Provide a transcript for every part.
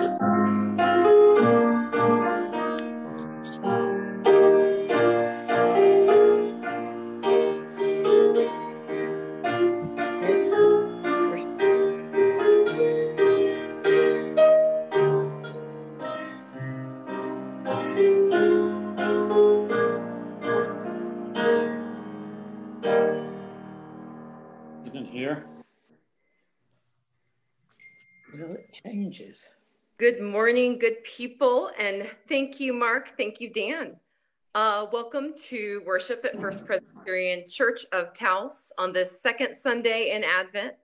Isn't Good morning, good people, and thank you, Mark. Thank you, Dan. Uh, welcome to worship at First Presbyterian Church of Taos on the second Sunday in Advent.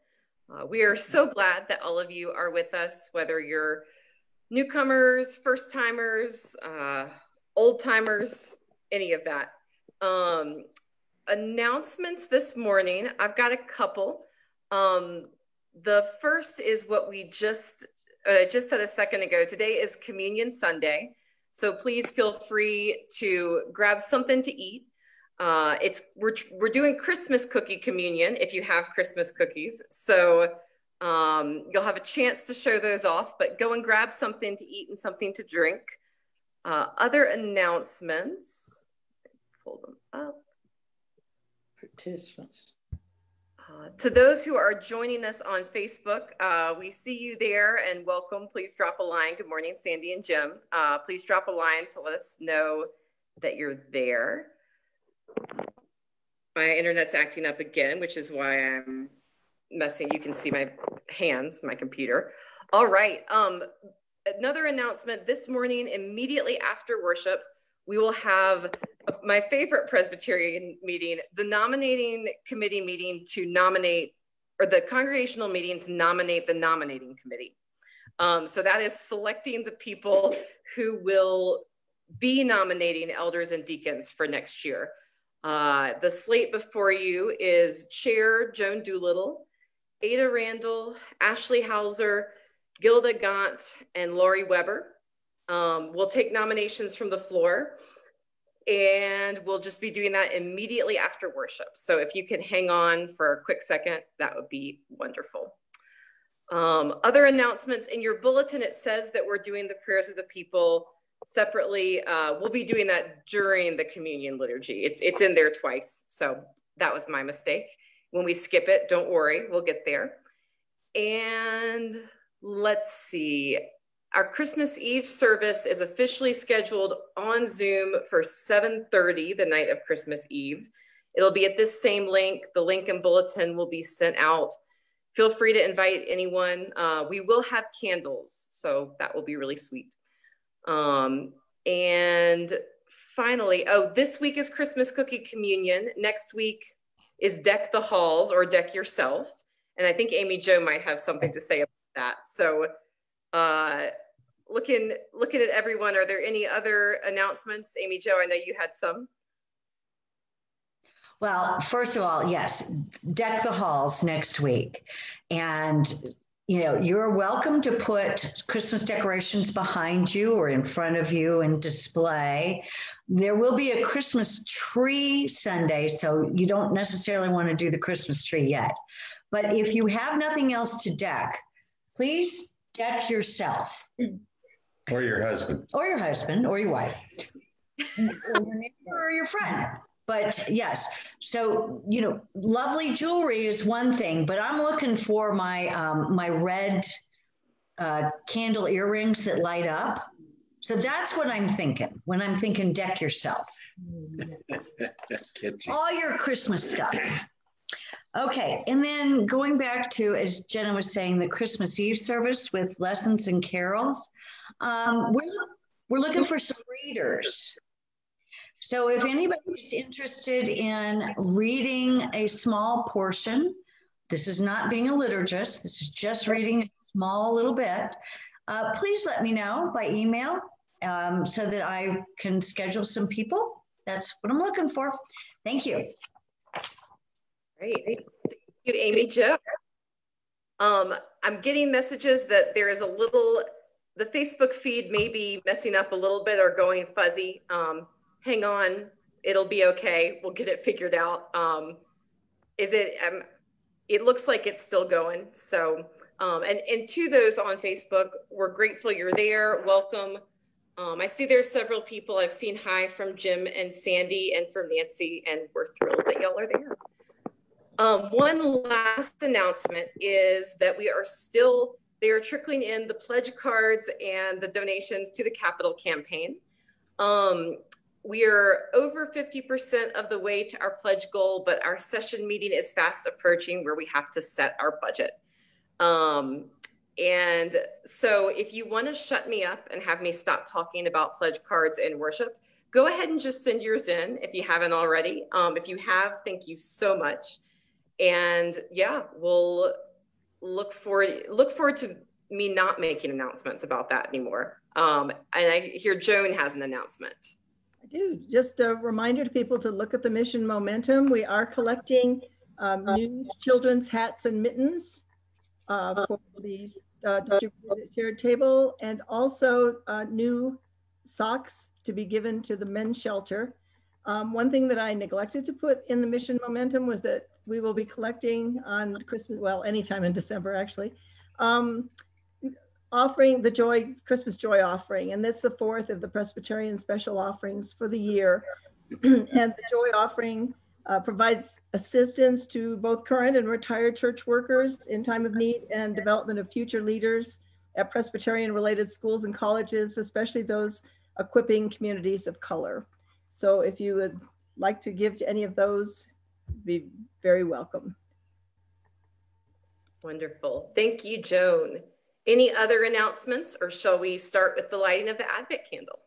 Uh, we are so glad that all of you are with us, whether you're newcomers, first timers, uh, old timers, any of that. Um, announcements this morning. I've got a couple. Um, the first is what we just uh, just said a second ago. Today is Communion Sunday, so please feel free to grab something to eat. Uh, it's we're we're doing Christmas cookie communion if you have Christmas cookies, so um, you'll have a chance to show those off. But go and grab something to eat and something to drink. Uh, other announcements. Pull them up participants. To those who are joining us on Facebook, uh, we see you there and welcome. Please drop a line. Good morning, Sandy and Jim. Uh, please drop a line to let us know that you're there. My internet's acting up again, which is why I'm messing. You can see my hands, my computer. All right. Um, another announcement this morning, immediately after worship, we will have my favorite Presbyterian meeting, the nominating committee meeting to nominate, or the congregational meeting to nominate the nominating committee. Um, so that is selecting the people who will be nominating elders and deacons for next year. Uh, the slate before you is Chair Joan Doolittle, Ada Randall, Ashley Hauser, Gilda Gaunt, and Lori Weber. Um, we'll take nominations from the floor and we'll just be doing that immediately after worship. So if you can hang on for a quick second, that would be wonderful. Um, other announcements in your bulletin, it says that we're doing the prayers of the people separately. Uh, we'll be doing that during the communion liturgy. It's, it's in there twice. So that was my mistake. When we skip it, don't worry, we'll get there. And let's see. Our Christmas Eve service is officially scheduled on Zoom for 7.30 the night of Christmas Eve. It'll be at this same link. The link and bulletin will be sent out. Feel free to invite anyone. Uh, we will have candles, so that will be really sweet. Um, and finally, oh, this week is Christmas Cookie Communion. Next week is Deck the Halls or Deck Yourself. And I think Amy Jo might have something to say about that. So uh, looking looking at everyone, are there any other announcements? Amy Jo, I know you had some. Well, first of all, yes, deck the halls next week. And you know, you're welcome to put Christmas decorations behind you or in front of you and display. There will be a Christmas tree Sunday, so you don't necessarily want to do the Christmas tree yet. But if you have nothing else to deck, please deck yourself. Or your husband. Or your husband or your wife. or your neighbor or your friend. But yes, so you know, lovely jewelry is one thing, but I'm looking for my um, my red uh, candle earrings that light up. So that's what I'm thinking when I'm thinking deck yourself. All your Christmas stuff. Okay, and then going back to, as Jenna was saying, the Christmas Eve service with lessons and carols, um, we're, we're looking for some readers. So if anybody's interested in reading a small portion, this is not being a liturgist, this is just reading a small little bit, uh, please let me know by email um, so that I can schedule some people. That's what I'm looking for. Thank you. Great. Thank you, Amy Jo. Um, I'm getting messages that there is a little, the Facebook feed may be messing up a little bit or going fuzzy. Um, hang on, it'll be okay. We'll get it figured out. Um, is it, um, it looks like it's still going. So Um, and, and to those on Facebook, we're grateful you're there. Welcome. Um, I see there's several people. I've seen hi from Jim and Sandy and from Nancy, and we're thrilled that y'all are there. Um, one last announcement is that we are still, they are trickling in the pledge cards and the donations to the capital campaign. Um, we are over 50% of the way to our pledge goal, but our session meeting is fast approaching where we have to set our budget. Um, and so if you want to shut me up and have me stop talking about pledge cards in worship, go ahead and just send yours in if you haven't already. Um, if you have, thank you so much. And yeah, we'll look forward look forward to me not making announcements about that anymore. Um, and I hear Joan has an announcement. I do. Just a reminder to people to look at the mission momentum. We are collecting um, new children's hats and mittens uh, for the uh, distributed shared table and also uh, new socks to be given to the men's shelter. Um, one thing that I neglected to put in the mission momentum was that we will be collecting on Christmas, well, anytime in December, actually, um, offering the joy, Christmas joy offering. And that's the fourth of the Presbyterian special offerings for the year. and the joy offering uh, provides assistance to both current and retired church workers in time of need and development of future leaders at Presbyterian related schools and colleges, especially those equipping communities of color. So if you would like to give to any of those, be very welcome. Wonderful. Thank you, Joan. Any other announcements or shall we start with the lighting of the Advent candle?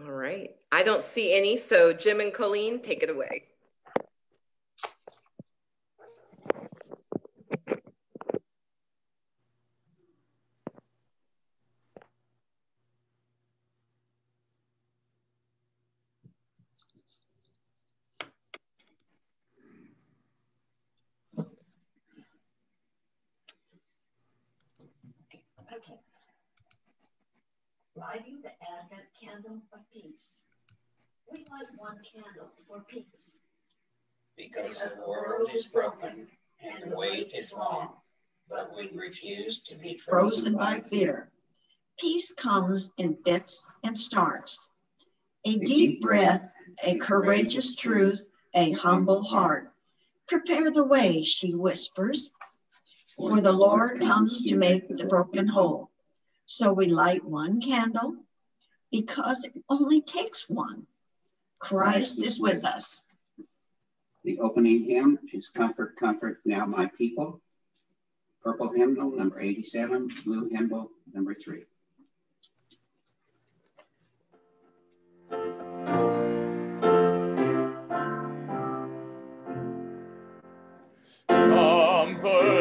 All right. I don't see any, so Jim and Colleen, take it away. Lighting the candle of peace. We light one candle for peace. Because the world is broken and the wait is long, but we refuse to be frozen by fear. Peace comes in fits and starts. A deep breath, a courageous truth, a humble heart. Prepare the way, she whispers, for the Lord comes to make the broken whole. So we light one candle because it only takes one. Christ is with us. The opening hymn is Comfort, Comfort Now My People. Purple hymnal number 87, blue hymnal number three. Comfort, comfort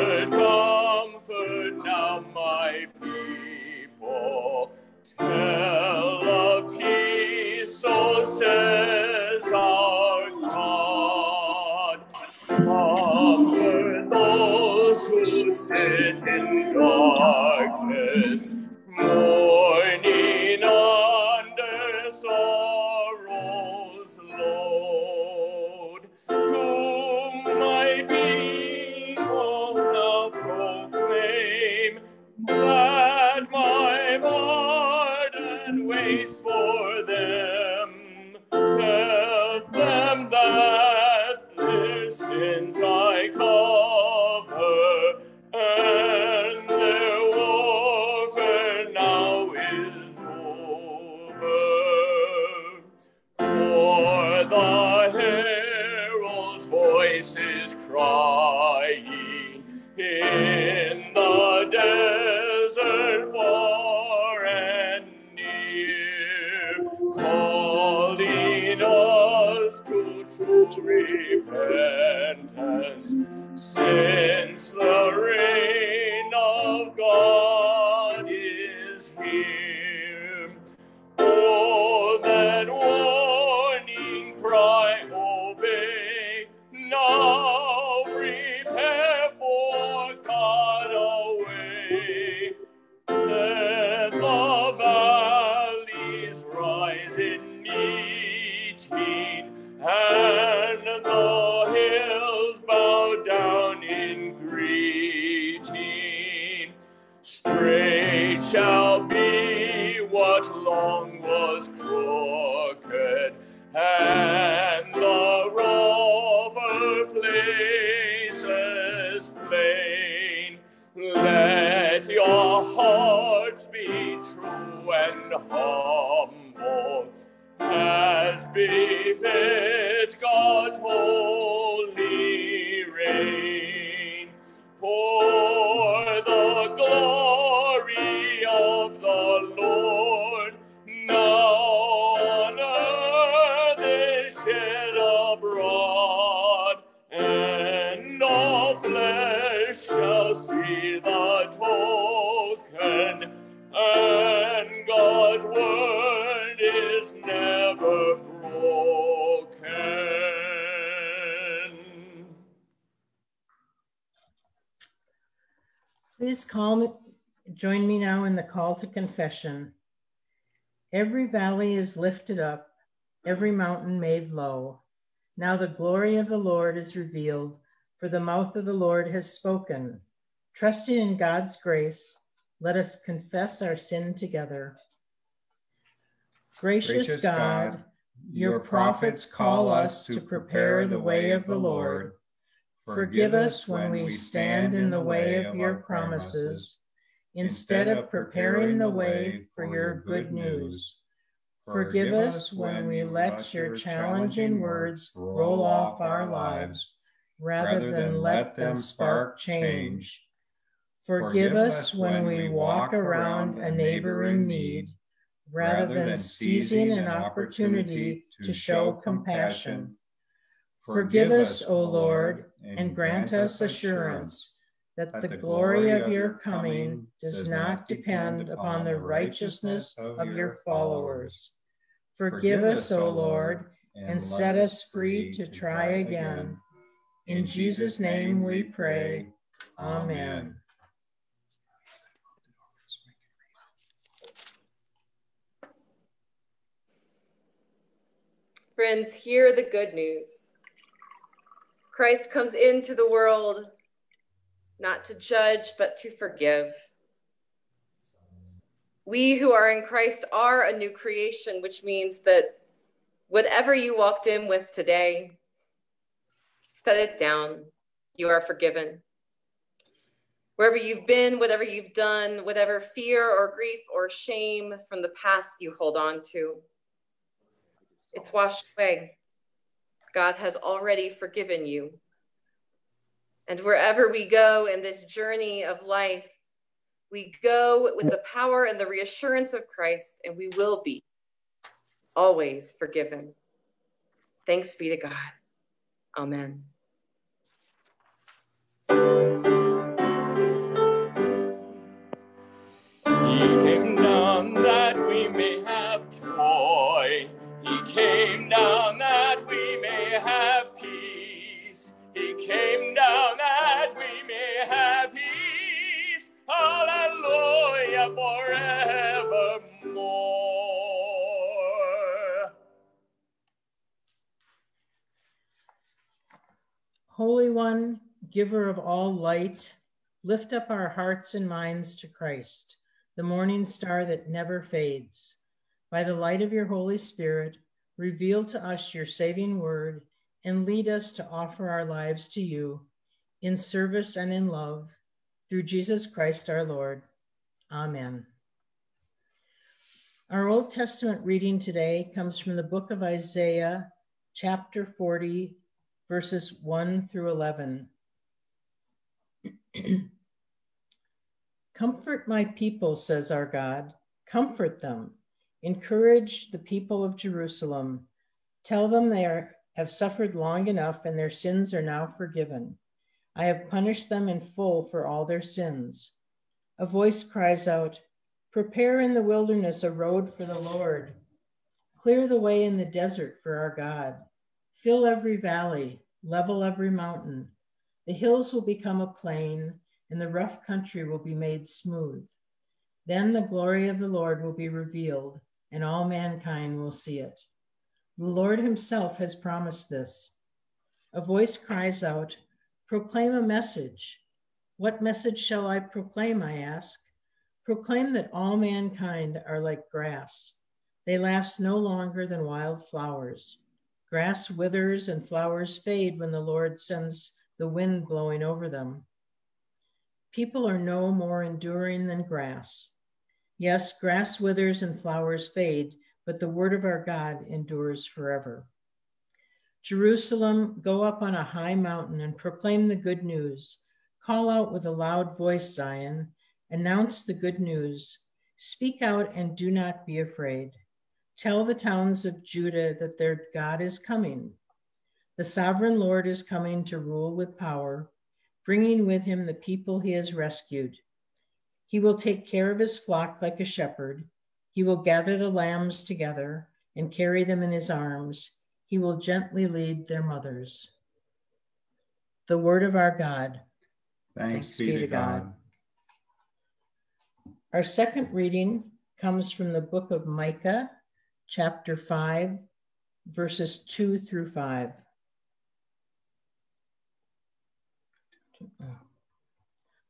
call to confession. Every valley is lifted up, every mountain made low. Now the glory of the Lord is revealed, for the mouth of the Lord has spoken. Trusting in God's grace, let us confess our sin together. Gracious, God, your prophets call us to prepare the way of the Lord. Forgive us when we stand in the way of your promises, instead of preparing the way for your good news. Forgive us when we let your challenging words roll off our lives, rather than let them spark change. Forgive us when we walk around a neighbor in need, rather than seizing an opportunity to show compassion. Forgive us, O Lord, and grant us assurance that the glory of your coming does not depend upon the righteousness of your followers. Forgive us, O Lord, and set us free to try again. In Jesus' name we pray. Amen. Friends, hear the good news. Christ comes into the world not to judge, but to forgive. We who are in Christ are a new creation, which means that whatever you walked in with today, set it down. You are forgiven. Wherever you've been, whatever you've done, whatever fear or grief or shame from the past you hold on to, it's washed away. God has already forgiven you. And wherever we go in this journey of life, we go with the power and the reassurance of Christ, and we will be always forgiven. Thanks be to God. Amen. He came down that we may have joy. He came down that we may have peace. Giver of all light, lift up our hearts and minds to Christ, the morning star that never fades. By the light of your Holy Spirit, reveal to us your saving word and lead us to offer our lives to you in service and in love through Jesus Christ our Lord. Amen. Our Old Testament reading today comes from the book of Isaiah, chapter 40, verses 1 through 11. Comfort my people, says our God. Comfort them. Encourage the people of Jerusalem. Tell them they are, have suffered long enough and their sins are now forgiven. I have punished them in full for all their sins. A voice cries out, Prepare in the wilderness a road for the Lord. Clear the way in the desert for our God. Fill every valley, level every mountain. The hills will become a plain, and the rough country will be made smooth. Then the glory of the Lord will be revealed, and all mankind will see it. The Lord himself has promised this. A voice cries out, Proclaim a message. What message shall I proclaim? I ask. Proclaim that all mankind are like grass. They last no longer than wild flowers. Grass withers and flowers fade when the Lord sends the wind blowing over them. People are no more enduring than grass. Yes, grass withers and flowers fade, but the word of our God endures forever. Jerusalem, go up on a high mountain and proclaim the good news. Call out with a loud voice, Zion. Announce the good news. Speak out and do not be afraid. Tell the towns of Judah that their God is coming. The sovereign Lord is coming to rule with power, bringing with him the people he has rescued. He will take care of his flock like a shepherd. He will gather the lambs together and carry them in his arms. He will gently lead their mothers. The word of our God. Thanks, Thanks be, be to God. God. Our second reading comes from the book of Micah, chapter 5, verses 2 through 5.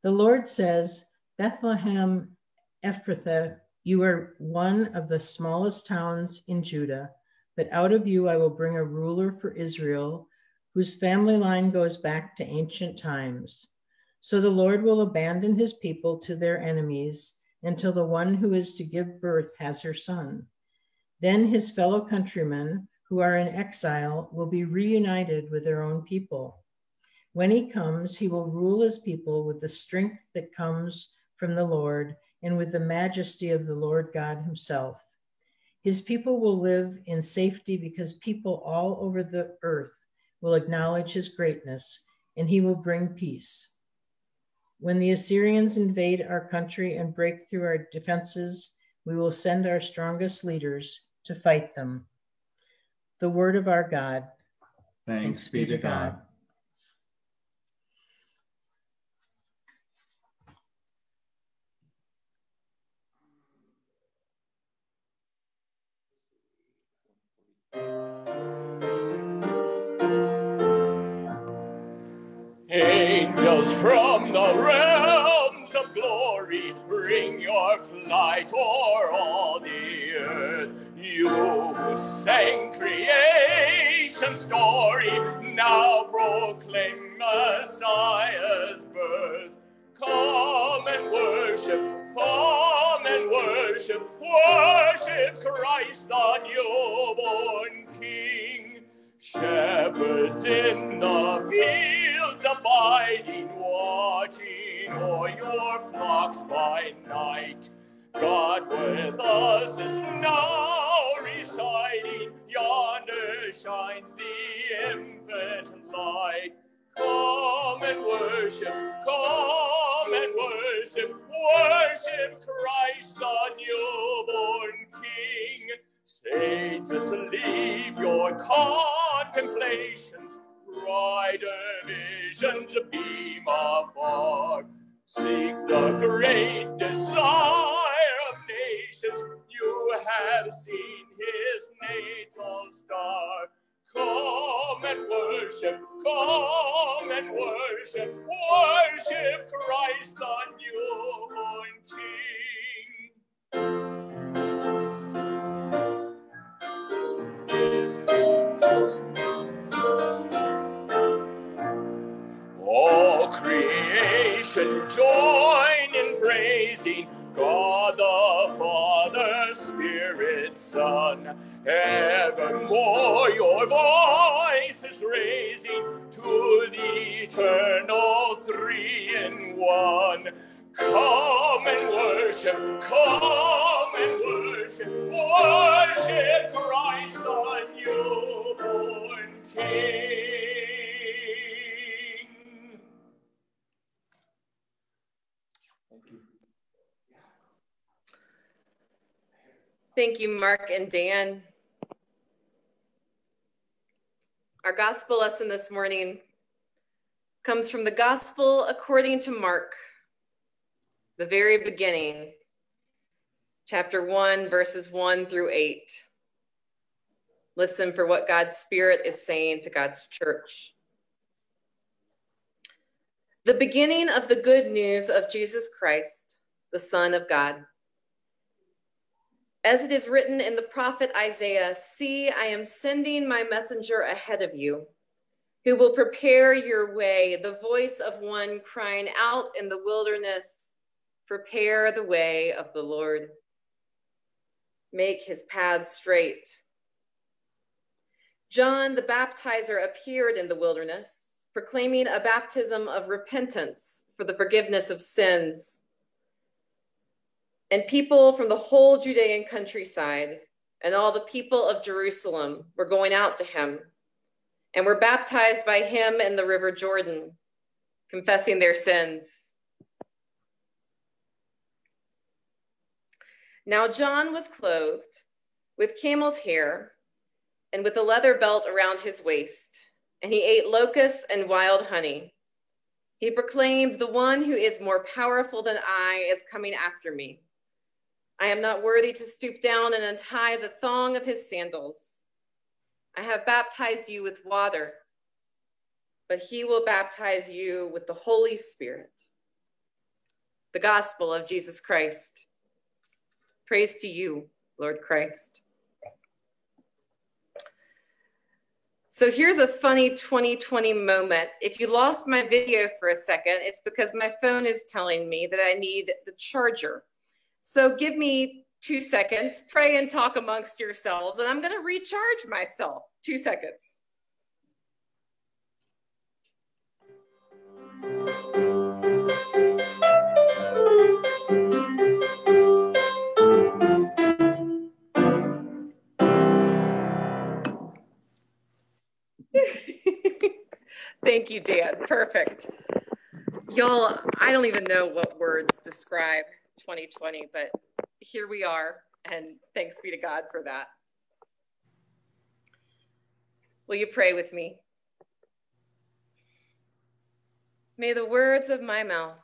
The Lord says, Bethlehem Ephrathah, you are one of the smallest towns in Judah, but out of you I will bring a ruler for Israel, whose family line goes back to ancient times. So the Lord will abandon his people to their enemies until the one who is to give birth has her son. Then his fellow countrymen who are in exile will be reunited with their own people. When he comes, he will rule his people with the strength that comes from the Lord and with the majesty of the Lord God himself. His people will live in safety because people all over the earth will acknowledge his greatness, and he will bring peace. When the Assyrians invade our country and break through our defenses, we will send our strongest leaders to fight them. The word of our God. Thanks, Thanks be to God. God. From the realms of glory, bring your flight o'er all the earth. You who sang creation's story, now proclaim Messiah's birth. Come and worship, come and worship, worship Christ the newborn King. Shepherds in the fields abiding, watching o'er your flocks by night. God with us is now residing, yonder shines the infant light. Come and worship, come and worship, worship Christ the newborn King. Sages, leave your contemplations, brighter visions beam afar. Seek the great desire of nations. You have seen his natal star. Come and worship, come and worship, worship Christ the newborn King. Creation join in praising God the Father, Spirit, Son. Evermore your voice is raising to the eternal three in one. Come and worship, come and worship, worship Christ the newborn King. Thank you, Mark and Dan. Our gospel lesson this morning comes from the gospel according to Mark, the very beginning, chapter 1, verses 1 through 8. Listen for what God's Spirit is saying to God's church. The beginning of the good news of Jesus Christ, the Son of God. As it is written in the prophet Isaiah, see, I am sending my messenger ahead of you, who will prepare your way, the voice of one crying out in the wilderness, prepare the way of the Lord. Make his paths straight. John the baptizer appeared in the wilderness, proclaiming a baptism of repentance for the forgiveness of sins and people from the whole Judean countryside and all the people of Jerusalem were going out to him and were baptized by him in the river Jordan, confessing their sins. Now John was clothed with camel's hair and with a leather belt around his waist, and he ate locusts and wild honey. He proclaimed, The one who is more powerful than I is coming after me I am not worthy to stoop down and untie the thong of his sandals. I have baptized you with water, but he will baptize you with the Holy Spirit. The gospel of Jesus Christ. Praise to you, Lord Christ. So here's a funny 2020 moment. If you lost my video for a second, it's because my phone is telling me that I need the charger. So give me two seconds, pray and talk amongst yourselves, and I'm going to recharge myself. Two seconds. Thank you, Dan. Perfect. Y'all, I don't even know what words describe 2020, but here we are, and thanks be to God for that. Will you pray with me? May the words of my mouth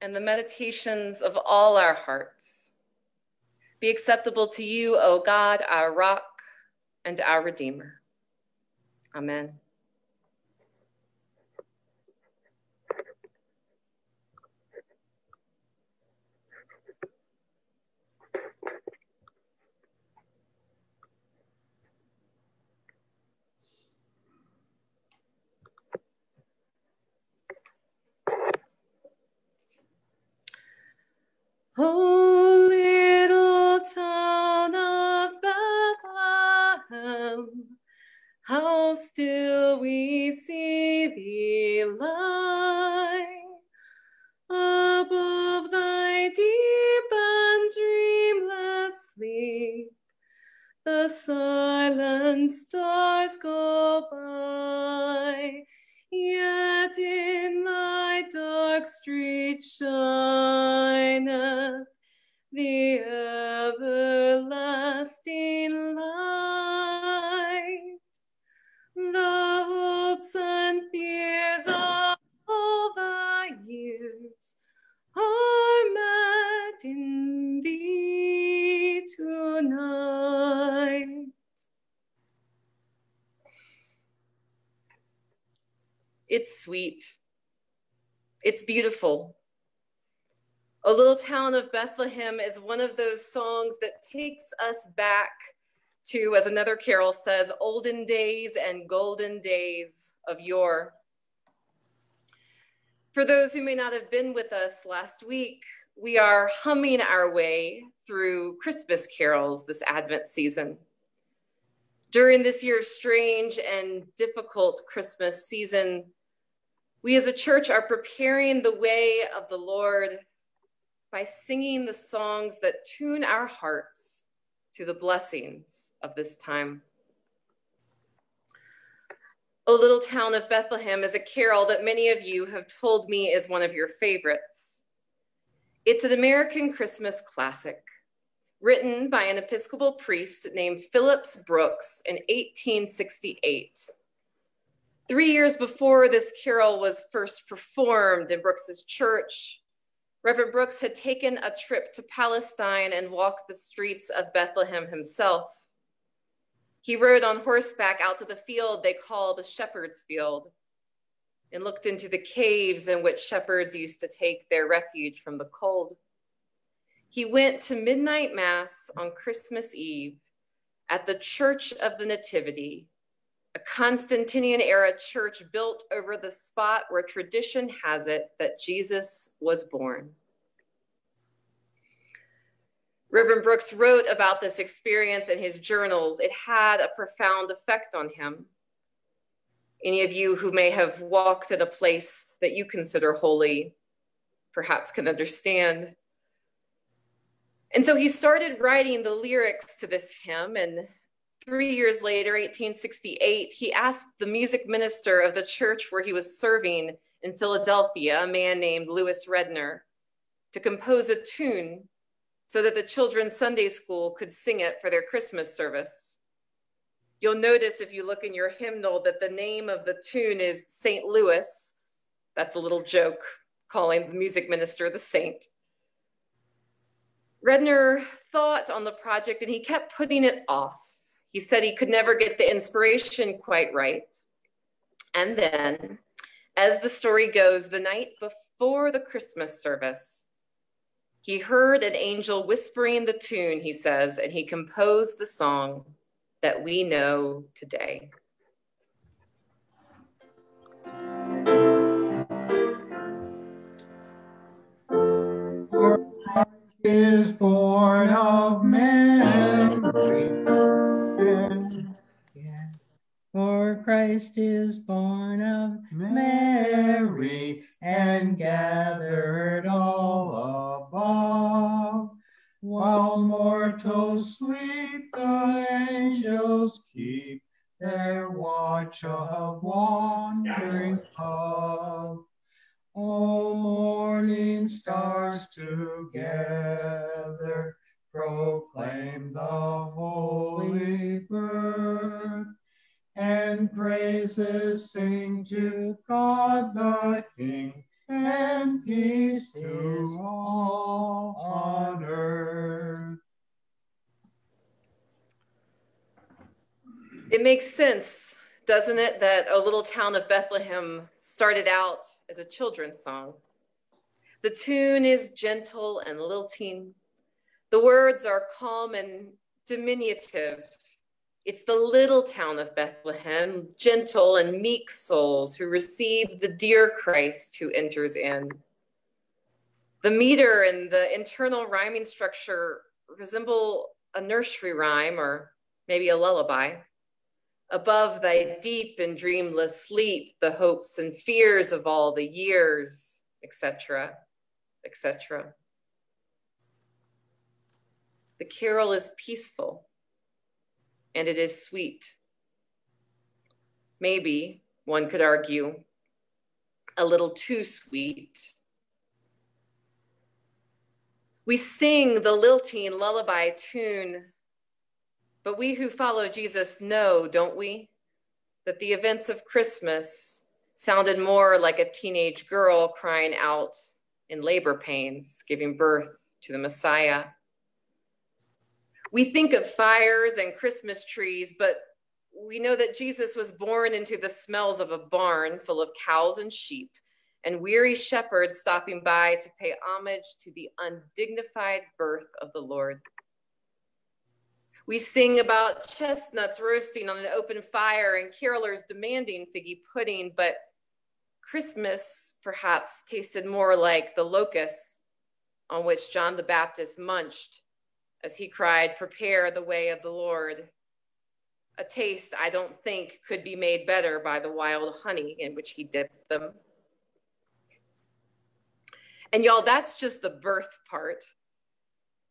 and the meditations of all our hearts be acceptable to you, O God, our rock and our Redeemer. Amen. Oh, little town of Bethlehem, how still we see thee lie above thy deep and dreamless sleep. The silent stars go by, dark street shineth the everlasting light. The hopes and fears of all thy years are met in thee tonight. It's sweet. It's beautiful. O Little Town of Bethlehem is one of those songs that takes us back to, as another carol says, olden days and golden days of yore. For those who may not have been with us last week, we are humming our way through Christmas carols this Advent season. During this year's strange and difficult Christmas season, we as a church are preparing the way of the Lord by singing the songs that tune our hearts to the blessings of this time. O Little Town of Bethlehem is a carol that many of you have told me is one of your favorites. It's an American Christmas classic written by an Episcopal priest named Phillips Brooks in 1868. Three years before this carol was first performed in Brooks's church, Reverend Brooks had taken a trip to Palestine and walked the streets of Bethlehem himself. He rode on horseback out to the field they call the Shepherd's Field and looked into the caves in which shepherds used to take their refuge from the cold. he went to midnight mass on Christmas Eve at the Church of the Nativity, a Constantinian era church built over the spot where tradition has it that Jesus was born. Reverend Brooks wrote about this experience in his journals. It had a profound effect on him. Any of you who may have walked in a place that you consider holy perhaps can understand. And so he started writing the lyrics to this hymn. And three years later, 1868, he asked the music minister of the church where he was serving in Philadelphia, a man named Lewis Redner, to compose a tune so that the children's Sunday school could sing it for their Christmas service. You'll notice if you look in your hymnal that the name of the tune is St. Louis. That's a little joke calling the music minister the saint. Redner thought on the project and he kept putting it off. He said he could never get the inspiration quite right. And then, as the story goes, the night before the Christmas service, he heard an angel whispering the tune, he says, and he composed the song that we know today. is born of Mary. For Christ is born of Mary and gathered all above. While mortals sleep, the angels keep their watch of wandering love. O morning stars together proclaim the holy birth, and praises sing to God the King and peace to all on earth. It makes sense, doesn't it, that a little town of Bethlehem started out as a children's song. The tune is gentle and lilting. The words are calm and diminutive, it's the little town of Bethlehem, gentle and meek souls who receive the dear Christ who enters in. The meter and the internal rhyming structure resemble a nursery rhyme or maybe a lullaby. Above thy deep and dreamless sleep, the hopes and fears of all the years, etc., etc. The carol is peaceful and it is sweet. Maybe, one could argue, a little too sweet. We sing the lilting lullaby tune, but we who follow Jesus know, don't we, that the events of Christmas sounded more like a teenage girl crying out in labor pains, giving birth to the Messiah we think of fires and Christmas trees, but we know that Jesus was born into the smells of a barn full of cows and sheep and weary shepherds stopping by to pay homage to the undignified birth of the Lord. We sing about chestnuts roasting on an open fire and carolers demanding figgy pudding, but Christmas perhaps tasted more like the locusts on which John the Baptist munched as he cried, Prepare the way of the Lord. A taste I don't think could be made better by the wild honey in which he dipped them. And y'all, that's just the birth part.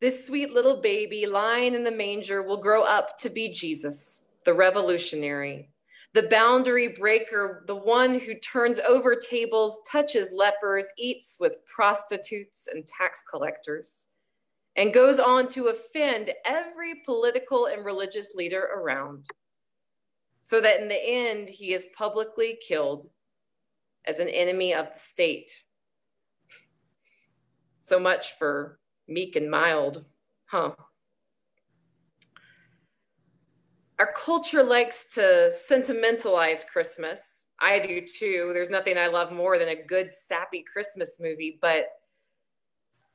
This sweet little baby lying in the manger will grow up to be Jesus, the revolutionary, the boundary breaker, the one who turns over tables, touches lepers, eats with prostitutes and tax collectors and goes on to offend every political and religious leader around, so that in the end, he is publicly killed as an enemy of the state. So much for meek and mild, huh? Our culture likes to sentimentalize Christmas. I do too. There's nothing I love more than a good, sappy Christmas movie. But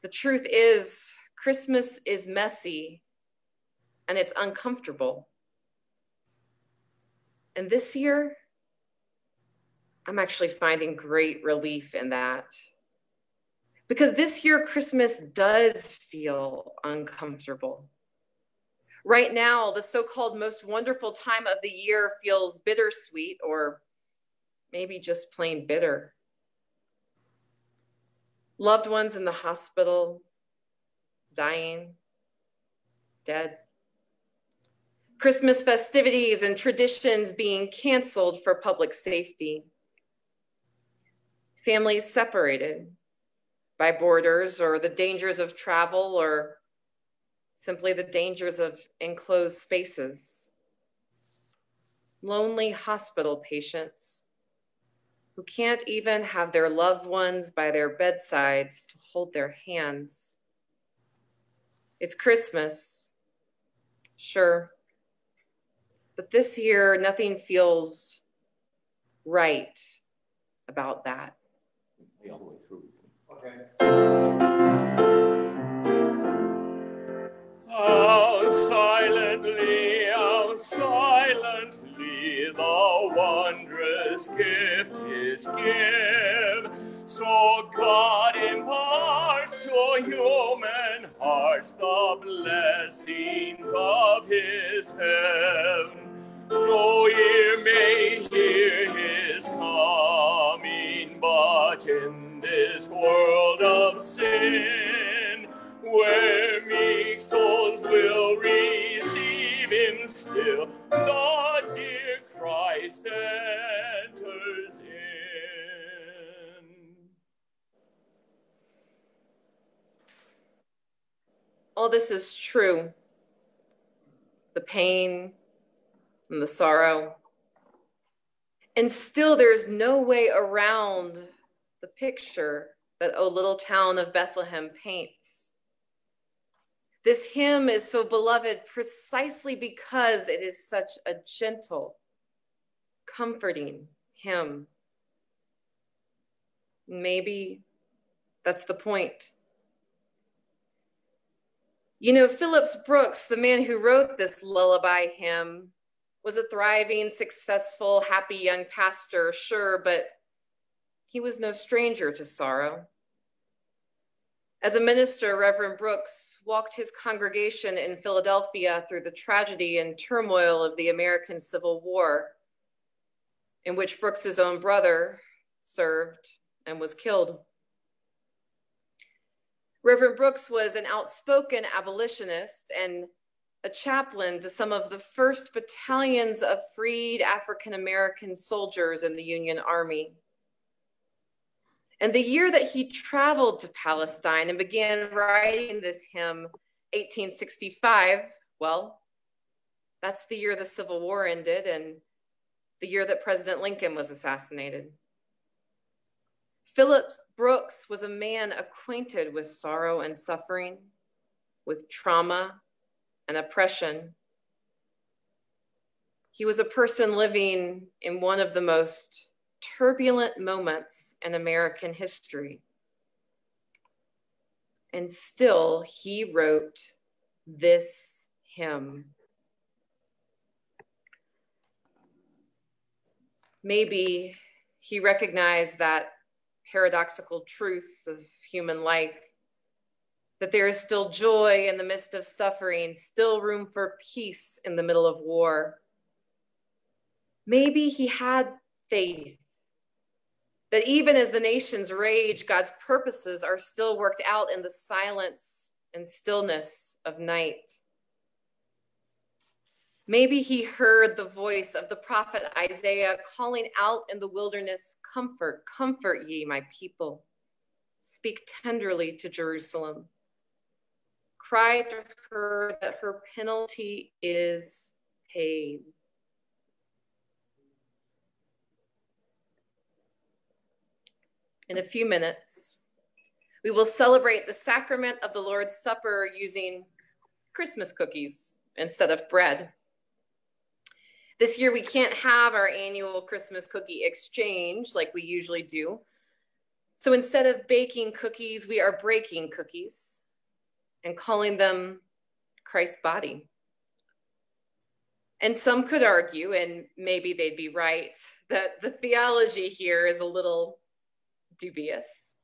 the truth is, Christmas is messy and it's uncomfortable. And this year, I'm actually finding great relief in that. Because this year, Christmas does feel uncomfortable. Right now, the so called most wonderful time of the year feels bittersweet or maybe just plain bitter. Loved ones in the hospital, dying, dead. Christmas festivities and traditions being canceled for public safety. Families separated by borders or the dangers of travel or simply the dangers of enclosed spaces. Lonely hospital patients who can't even have their loved ones by their bedsides to hold their hands. It's Christmas, sure. But this year, nothing feels right about that. All the way through. Okay. How silently, how silently the wondrous gift is give. So God imparts to human hearts the blessings of his heaven. No ear may hear his coming, but in this world of sin, where meek souls will receive him still, the dear Christ All this is true. The pain and the sorrow. And still, there's no way around the picture that O Little Town of Bethlehem paints. This hymn is so beloved precisely because it is such a gentle, comforting hymn. Maybe that's the point. You know, Phillips Brooks, the man who wrote this lullaby hymn, was a thriving, successful, happy young pastor, sure, but he was no stranger to sorrow. As a minister, Reverend Brooks walked his congregation in Philadelphia through the tragedy and turmoil of the American Civil War, in which Brooks's own brother served and was killed. Reverend Brooks was an outspoken abolitionist and a chaplain to some of the first battalions of freed African American soldiers in the Union Army. And the year that he traveled to Palestine and began writing this hymn, 1865, well, that's the year the Civil War ended and the year that President Lincoln was assassinated. Philip Brooks was a man acquainted with sorrow and suffering, with trauma and oppression. He was a person living in one of the most turbulent moments in American history. And still, he wrote this hymn. Maybe he recognized that paradoxical truth of human life that there is still joy in the midst of suffering, still room for peace in the middle of war. Maybe he had faith that even as the nations rage, God's purposes are still worked out in the silence and stillness of night. Maybe he heard the voice of the prophet Isaiah calling out in the wilderness, Comfort, comfort ye, my people. Speak tenderly to Jerusalem. Cry to her that her penalty is paid. in a few minutes, we will celebrate the sacrament of the Lord's Supper using Christmas cookies instead of bread. This year, we can't have our annual Christmas cookie exchange like we usually do. So instead of baking cookies, we are breaking cookies. and calling them Christ's body. And some could argue, and maybe they'd be right, that the theology here is a little dubious.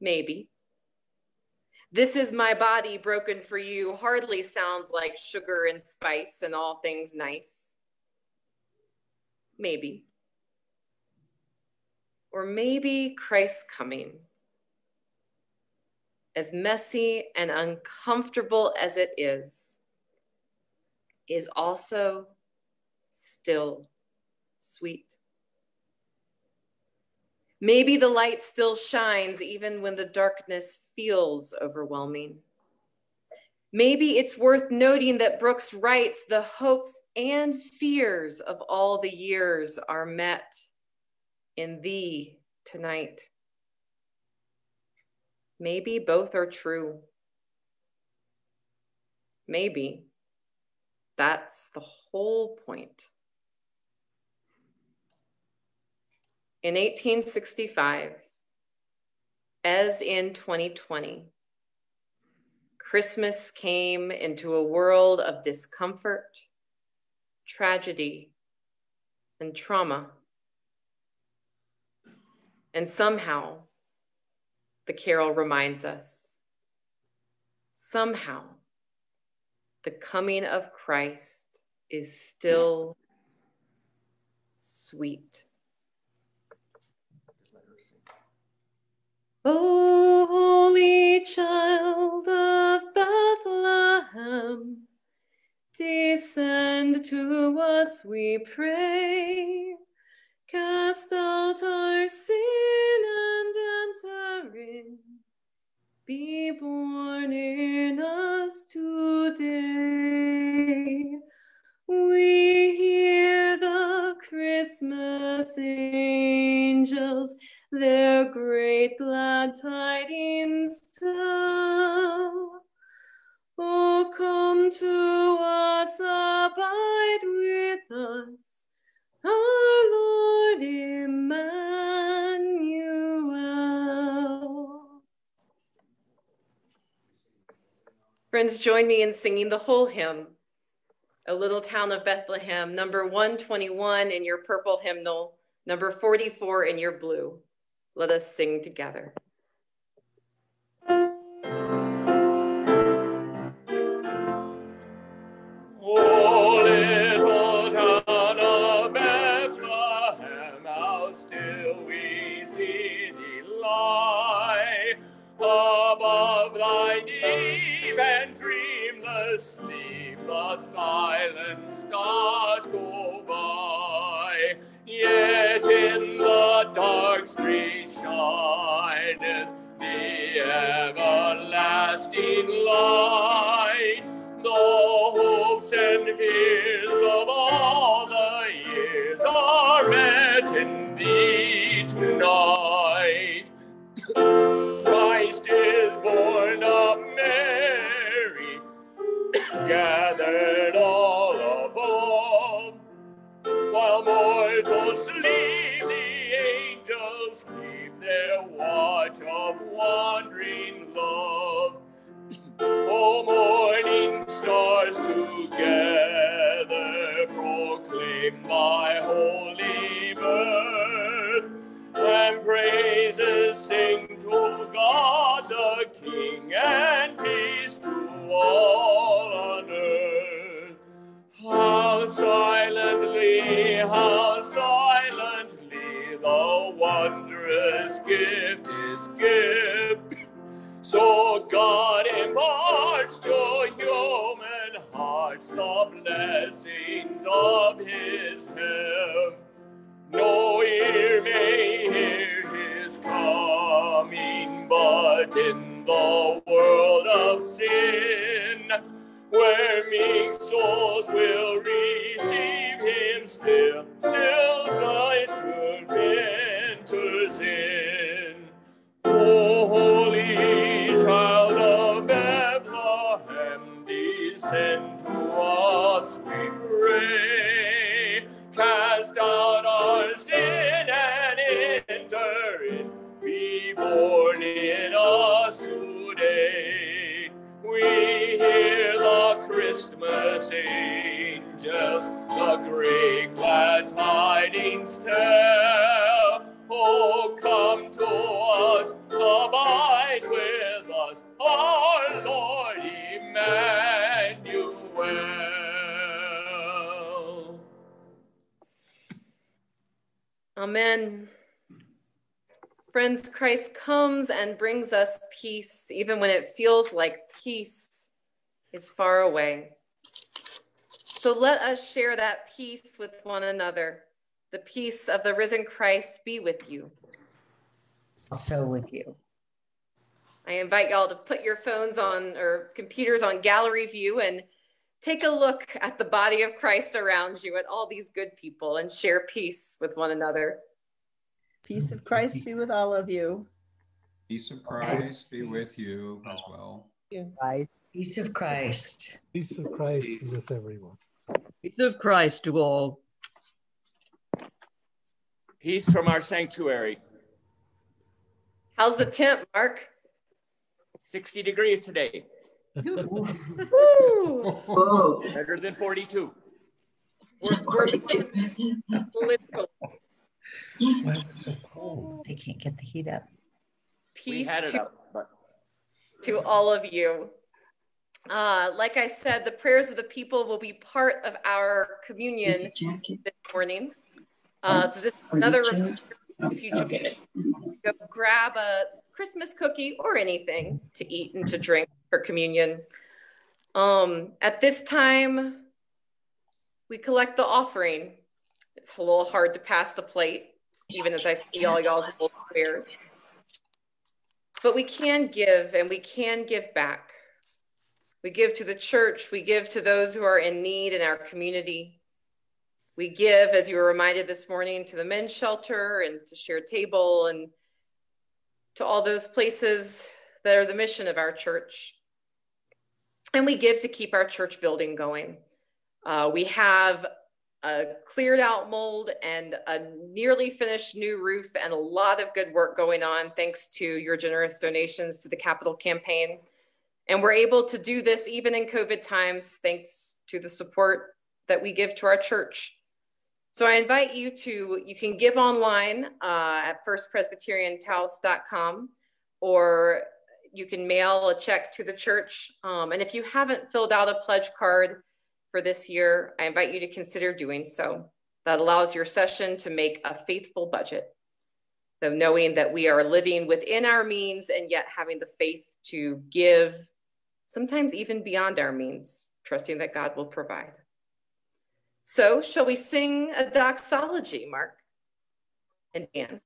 Maybe. This is my body broken for you hardly sounds like sugar and spice and all things nice. Maybe. Or maybe Christ's coming, as messy and uncomfortable as it is, is also still sweet. Maybe the light still shines even when the darkness feels overwhelming. Maybe it's worth noting that Brooks writes the hopes and fears of all the years are met in thee tonight. Maybe both are true. Maybe that's the whole point. In 1865, as in 2020, Christmas came into a world of discomfort, tragedy, and trauma. And somehow, the carol reminds us, somehow, the coming of Christ is still sweet. O holy child of Bethlehem, descend to us, we pray. Cast out our sin and enter in. Be born in us today. We hear the Christmas angels their great glad tidings tell. Oh, come to us, abide with us, our Lord Emmanuel. Friends, join me in singing the whole hymn, O Little Town of Bethlehem, number 121 in your purple hymnal, number 44 in your blue. Let us sing together. Sleep. The silent stars go by, yet in the dark street shineth the everlasting light. The hopes and fears of all the years are met in thee tonight. Amen. Friends, Christ comes and brings us peace, even when it feels like peace is far away. So let us share that peace with one another. The peace of the risen Christ be with you. Also with you. I invite y'all to put your phones on or computers on gallery view and take a look at the body of Christ around you, at all these good people, and share peace with one another. Peace of mm-hmm. Christ be with all of you. Peace of Christ be with you as well. Christ. Peace of Christ. Peace of Christ be with everyone. Peace of Christ to all. Peace from our sanctuary. How's the temp, Mark? 60 degrees today. Woo! Oh, Better than 42. We're, we're political. Why is it so cold? They can't get the heat up. Peace to, up, but to all of you. Uh, like I said, the prayers of the people will be part of our communion this morning. Uh, so this is another reminder to you Okay. go grab a Christmas cookie or anything to eat and to drink for communion. Um, at this time, we collect the offering. It's a little hard to pass the plate, even as I see all y'all's little squares. But we can give and we can give back. We give to the church, we give to those who are in need in our community. We give, as you were reminded this morning, to the men's shelter and to Share Table and to all those places that are the mission of our church. And we give to keep our church building going. Uh, we have a cleared out mold and a nearly finished new roof and a lot of good work going on thanks to your generous donations to the capital campaign. And we're able to do this even in COVID times thanks to the support that we give to our church. So I invite you to, you can give online uh, at firstpresbyteriantaos.com or you can mail a check to the church. Um, and if you haven't filled out a pledge card for this year, I invite you to consider doing so. That allows your session to make a faithful budget. Though knowing that we are living within our means and yet having the faith to give, sometimes even beyond our means, trusting that God will provide. So, shall we sing a doxology, Mark and Anne?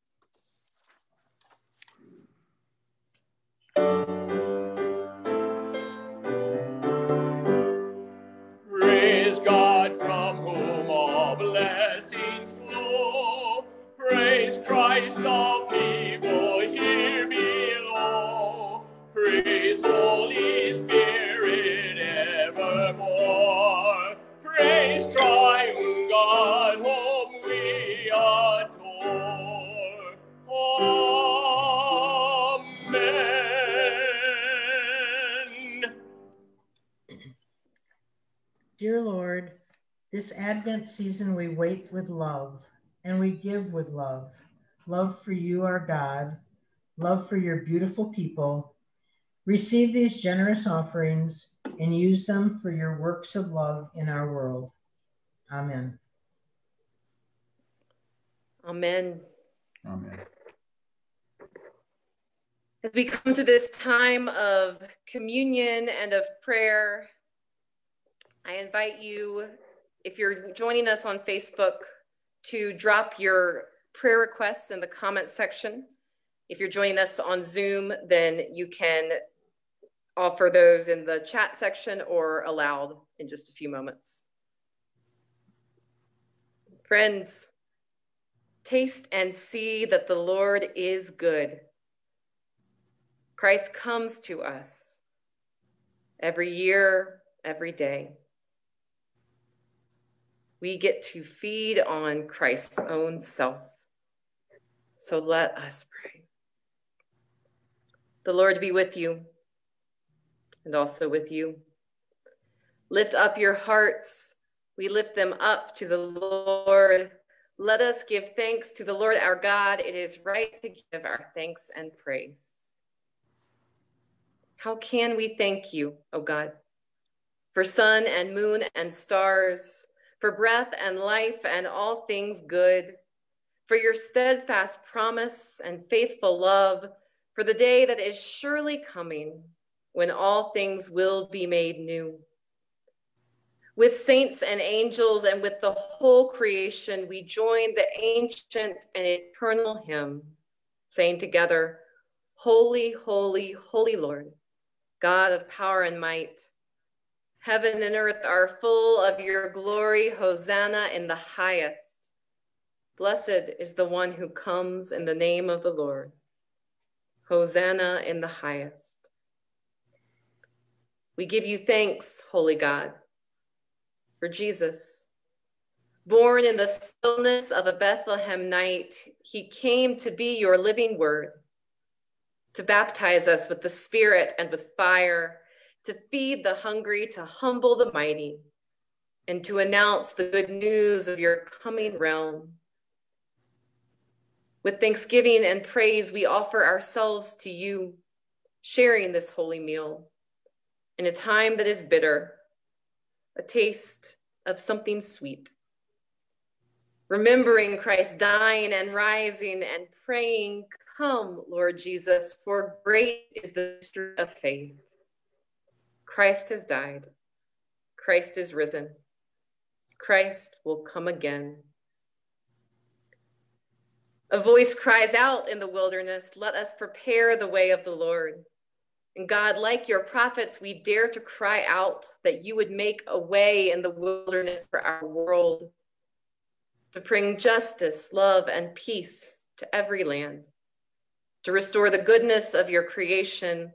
Praise God from whom all blessings flow. Praise Christ, all people here below. Praise Holy Spirit evermore. Praise God, this Advent season we wait with love and we give with love. Love for you, our God, love for your beautiful people. Receive these generous offerings and use them for your works of love in our world. Amen. Amen. Amen. As we come to this time of communion and of prayer, I invite you, if you're joining us on Facebook, to drop your prayer requests in the comment section. If you're joining us on Zoom, then you can offer those in the chat section or aloud in just a few moments. Friends, taste and see that the Lord is good. Christ comes to us every year, every day. We get to feed on Christ's own self. So let us pray. The Lord be with you and also with you. Lift up your hearts. We lift them up to the Lord. Let us give thanks to the Lord our God. It is right to give our thanks and praise. How can we thank you, O God, for sun and moon and stars, for breath and life and all things good, for your steadfast promise and faithful love, for the day that is surely coming when all things will be made new. With saints and angels and with the whole creation, we join the ancient and eternal hymn, saying together, Holy, holy, holy Lord, God of power and might. Heaven and earth are full of your glory. Hosanna in the highest. Blessed is the one who comes in the name of the Lord. Hosanna in the highest. We give you thanks, holy God, for Jesus. Born in the stillness of a Bethlehem night, he came to be your living word, to baptize us with the Spirit and with fire, to feed the hungry, to humble the mighty, and to announce the good news of your coming realm. With thanksgiving and praise, we offer ourselves to you, sharing this holy meal in a time that is bitter, a taste of something sweet. Remembering Christ dying and rising and praying, Come, Lord Jesus, for great is the mystery of faith. Christ has died. Christ is risen. Christ will come again. A voice cries out in the wilderness, Let us prepare the way of the Lord. And God, like your prophets, we dare to cry out that you would make a way in the wilderness for our world, to bring justice, love, and peace to every land, to restore the goodness of your creation,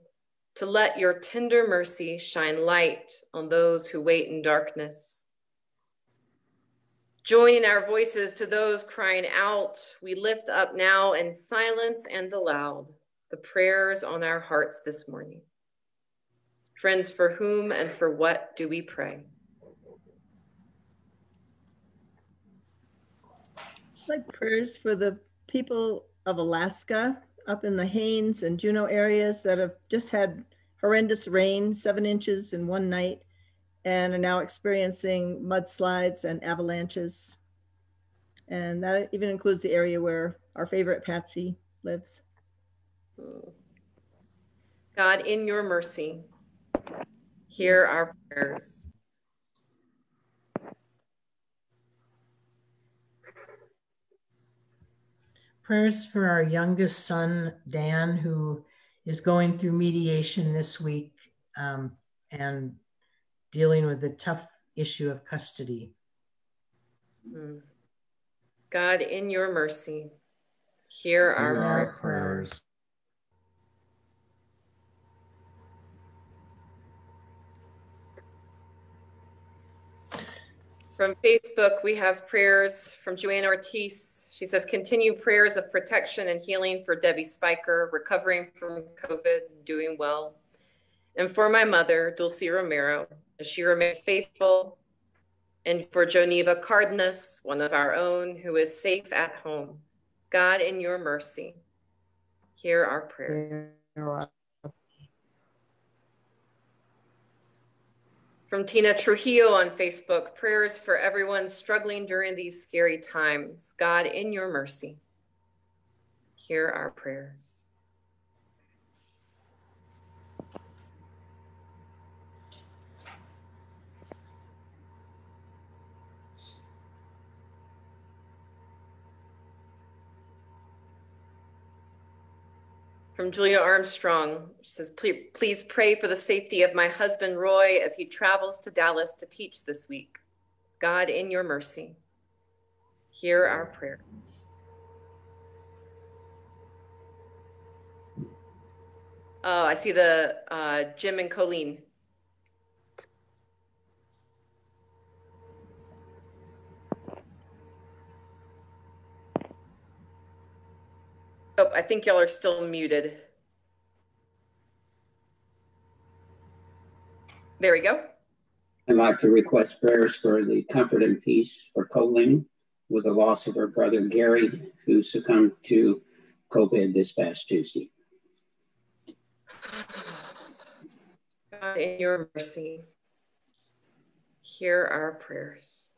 to let your tender mercy shine light on those who wait in darkness. Joining our voices to those crying out, we lift up now in silence and aloud the prayers on our hearts this morning. Friends, for whom and for what do we pray? It's like prayers for the people of Alaska up in the Haines and Juneau areas that have just had horrendous rain, seven inches in one night, and are now experiencing mudslides and avalanches. And that even includes the area where our favorite Patsy lives. Hmm. God, in your mercy, hear our prayers. Prayers for our youngest son, Dan, who is going through mediation this week um, and dealing with the tough issue of custody. Hmm. God, in your mercy, hear our, Hear our prayers. From Facebook, we have prayers from Joanne Ortiz. She says, continue prayers of protection and healing for Debbie Spiker, recovering from COVID, doing well. And for my mother, Dulcie Romero, as she remains faithful. And for Joniva Cardenas, one of our own, who is safe at home. God, in your mercy, hear our prayers. From Tina Trujillo on Facebook, prayers for everyone struggling during these scary times. God, in your mercy, hear our prayers. From Julia Armstrong, she says, please, please pray for the safety of my husband Roy as he travels to Dallas to teach this week. God, in your mercy, hear our prayer. Oh, I see the uh, Jim and Colleen. Oh, I think y'all are still muted. There we go. I'd like to request prayers for the comfort and peace for Colleen with the loss of her brother Gary, who succumbed to COVID this past Tuesday. God, in your mercy, hear our prayers.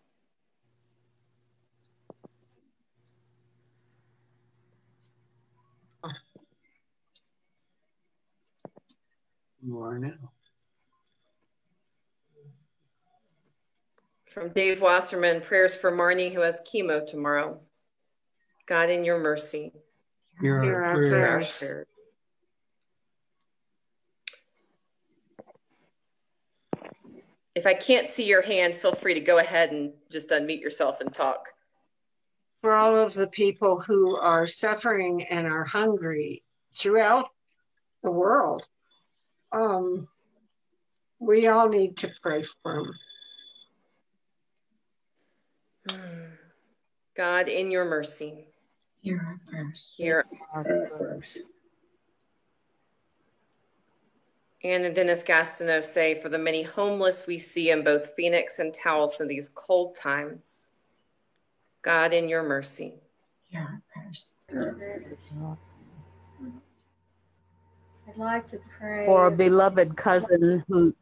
You are now. From Dave Wasserman, prayers for Marnie, who has chemo tomorrow. God, in your mercy, Hear hear our our prayers. prayers. If I can't see your hand, feel free to go ahead and just unmute yourself and talk. for all of the people who are suffering and are hungry throughout the world. Um, we all need to pray for them. God, in your mercy, Hear our prayers. hear our prayers. Ann and Dennis Gastineau say, for the many homeless we see in both Phoenix and Taos in these cold times. God, in your mercy. Hear our prayers. I'd like to pray for a beloved cousin who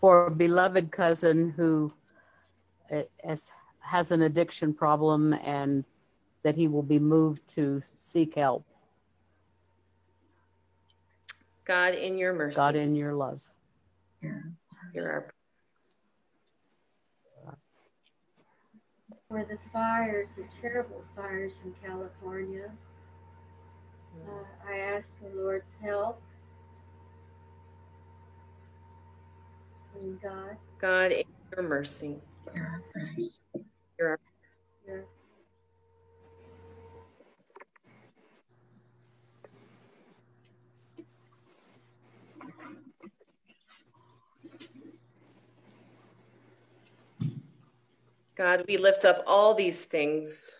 for a beloved cousin who uh, has, has an addiction problem and that he will be moved to seek help. God, in your mercy. God in your love. hear our for the fires, the terrible fires in California. Uh, I ask for Lord's help. And God, God, in your mercy. Hear our prayers. Hear our your God, we lift up all these things,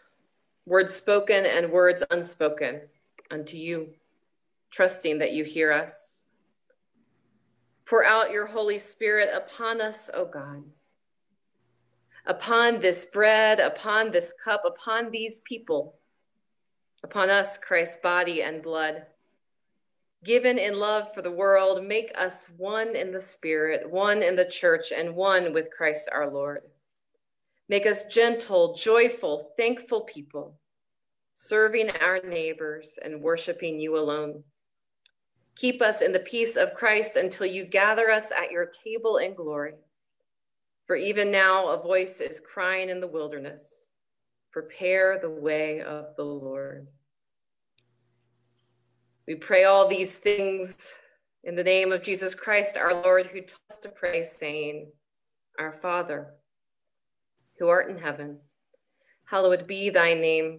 words spoken and words unspoken, unto you, trusting that you hear us. Pour out your Holy Spirit upon us, O God, upon this bread, upon this cup, upon these people, upon us, Christ's body and blood. Given in love for the world, make us one in the Spirit, one in the church, and one with Christ our Lord. Make us gentle, joyful, thankful people, serving our neighbors and worshiping you alone. Keep us in the peace of Christ until you gather us at your table in glory. For even now, a voice is crying in the wilderness Prepare the way of the Lord. We pray all these things in the name of Jesus Christ, our Lord, who taught us to pray, saying, Our Father, who art in heaven, hallowed be thy name.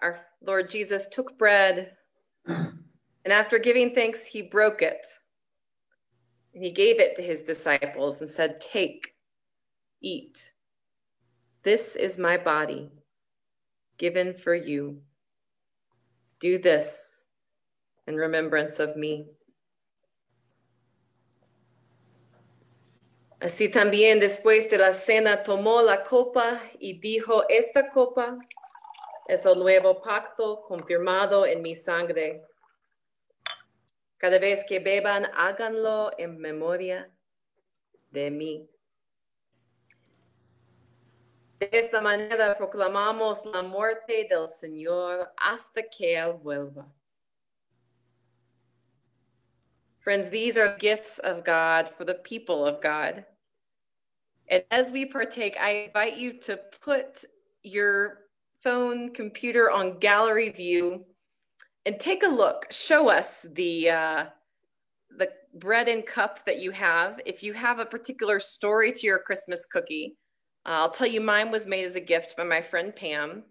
our Lord Jesus took bread, and after giving thanks, he broke it. And he gave it to his disciples and said, Take, eat. This is my body given for you. Do this in remembrance of me. Así también después de la cena tomó la copa y dijo, esta copa es el nuevo pacto confirmado en mi sangre. Cada vez que beban, háganlo en memoria de mí. De esta manera proclamamos la muerte del Señor hasta que Él vuelva. Friends, these are gifts of God for the people of God. And as we partake, I invite you to put your phone, computer on gallery view and take a look. Show us the uh, the bread and cup that you have. If you have a particular story to your Christmas cookie, uh, I'll tell you mine was made as a gift by my friend Pam.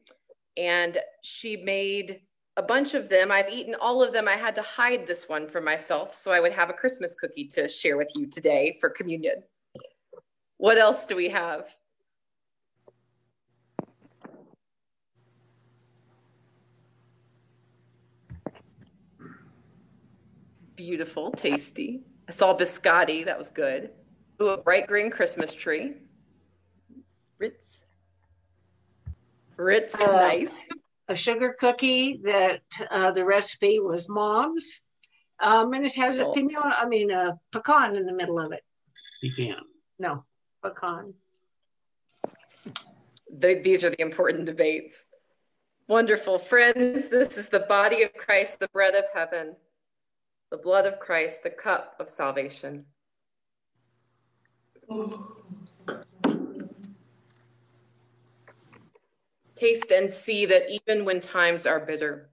And she made a bunch of them. I've eaten all of them. I had to hide this one for myself so I would have a Christmas cookie to share with you today for communion. What else do we have? Beautiful, tasty. I saw biscotti, that was good. Ooh, a bright green Christmas tree. Ritz. Ritz, Uh, nice. A sugar cookie that uh, the recipe was mom's. Um, and it has a Cool. pinon, I mean, a pecan in the middle of it. Pecan. No, pecan. the, these are the important debates. Wonderful friends, this is the body of Christ, the bread of heaven, the blood of Christ, the cup of salvation. Taste and see that even when times are bitter,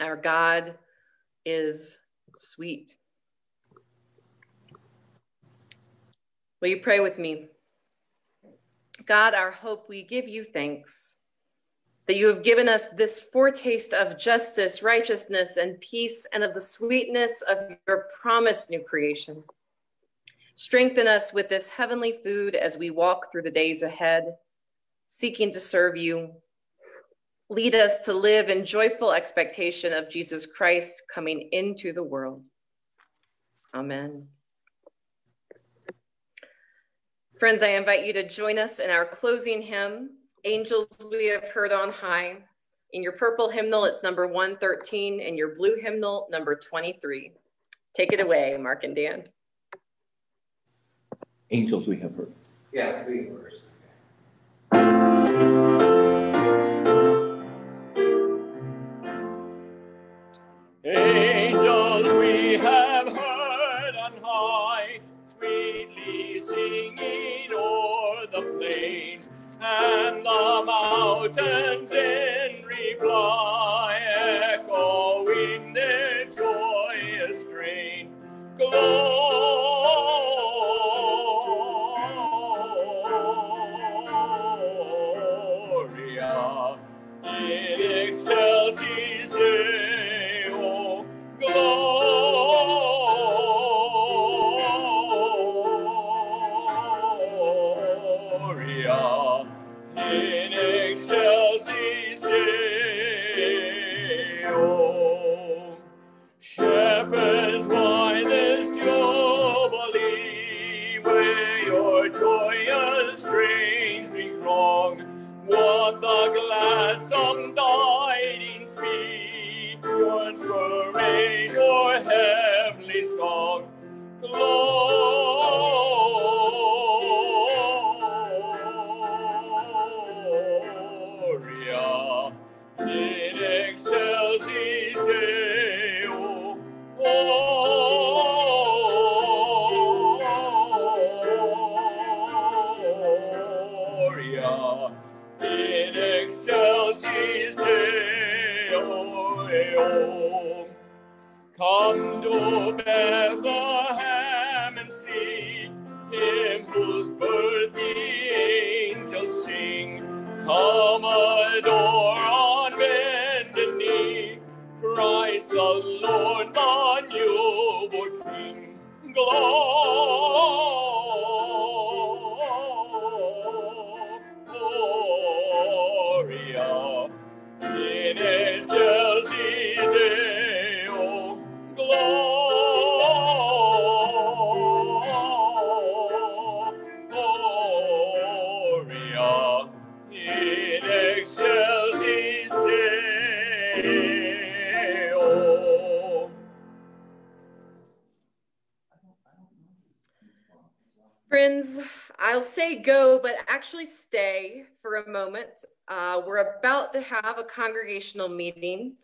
our God is sweet. Will you pray with me? God, our hope, we give you thanks that you have given us this foretaste of justice, righteousness, and peace, and of the sweetness of your promised new creation. Strengthen us with this heavenly food as we walk through the days ahead, seeking to serve you. Lead us to live in joyful expectation of Jesus Christ coming into the world. Amen. Friends, I invite you to join us in our closing hymn, Angels We Have Heard on High. In your purple hymnal, it's number 113, and your blue hymnal, number 23. Take it away, Mark and Dan. Angels we have heard. Yeah, three first. Angels we have heard on high, sweetly singing o'er the plains and the mountains in reply, Friends, I'll say go, but actually stay for a moment. Uh, we're about to have a congregational meeting.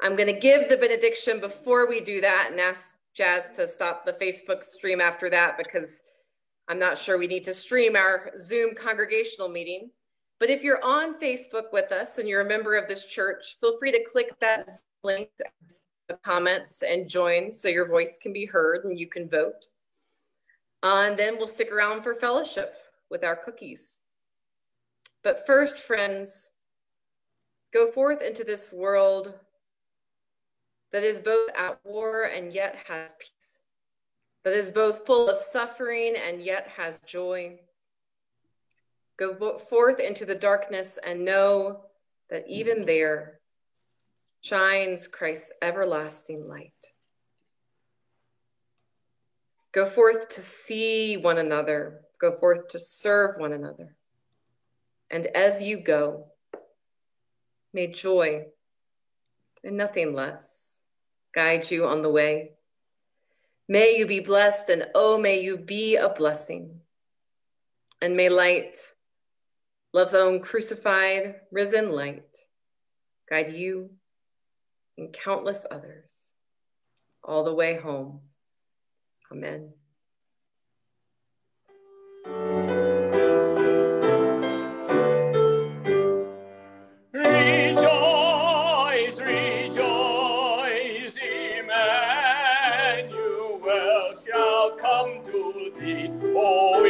I'm going to give the benediction before we do that and ask Jazz to stop the Facebook stream after that because I'm not sure we need to stream our Zoom congregational meeting. But if you're on Facebook with us and you're a member of this church, feel free to click that link in the comments and join so your voice can be heard and you can vote. Uh, and then we'll stick around for fellowship with our cookies. But first, friends, go forth into this world that is both at war and yet has peace, that is both full of suffering and yet has joy. Go forth into the darkness and know that even there shines Christ's everlasting light. Go forth to see one another, go forth to serve one another. And as you go, may joy and nothing less guide you on the way. May you be blessed, and oh, may you be a blessing. And may light, love's own crucified, risen light, guide you and countless others all the way home. Amen. Rejoice, rejoice, Emmanuel shall come to thee. Oh,